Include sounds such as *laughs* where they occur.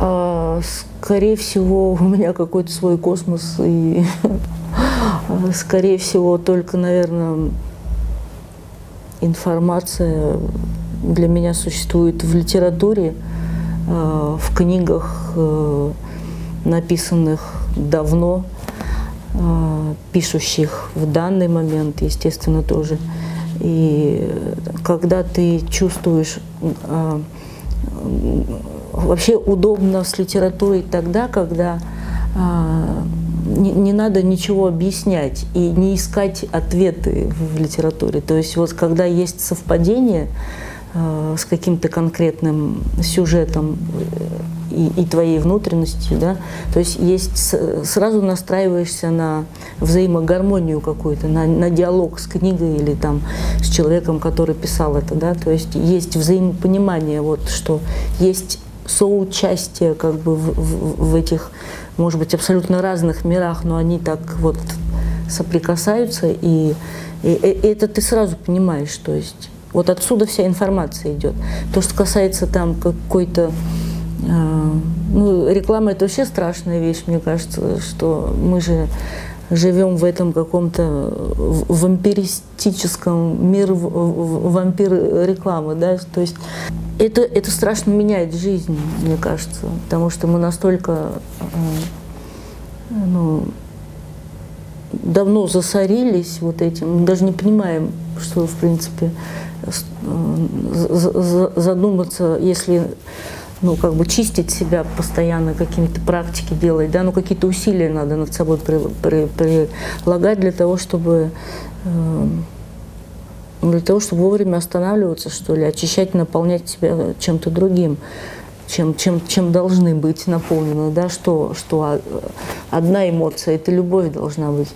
А, скорее всего, *laughs* у меня какой-то свой космос, и *laughs* скорее всего, только, наверное, информация для меня существует в литературе, а, в книгах, э, написанных давно, а, пишущих в данный момент, естественно, тоже. И когда ты чувствуешь Вообще удобно с литературой тогда, когда а, не, не надо ничего объяснять и не искать ответы в литературе. То есть вот когда есть совпадение э, с каким-то конкретным сюжетом э, и, и твоей внутренностью, да, то есть есть сразу настраиваешься на взаимогармонию какую-то, на, на диалог с книгой или там с человеком, который писал это, да, то есть есть взаимопонимание, вот что есть соучастие как бы в, в, в этих, может быть, абсолютно разных мирах, но они так вот соприкасаются, и, и, и это ты сразу понимаешь, то есть вот отсюда вся информация идет. То, что касается там какой-то э, ну, реклама это вообще страшная вещь, мне кажется, что мы же живем в этом каком-то вампиристическом мире вампир рекламы, да, то есть это, это страшно меняет жизнь, мне кажется, потому что мы настолько э, ну, давно засорились вот этим, даже не понимаем, что, в принципе, э, задуматься, если ну, как бы чистить себя постоянно, какие-то практики делать, да, ну, какие-то усилия надо над собой прилагать для того, чтобы э, для того, чтобы вовремя останавливаться, что ли, очищать, наполнять себя чем-то другим, чем, чем, чем должны быть наполнены, да, что, что одна эмоция – это любовь должна быть.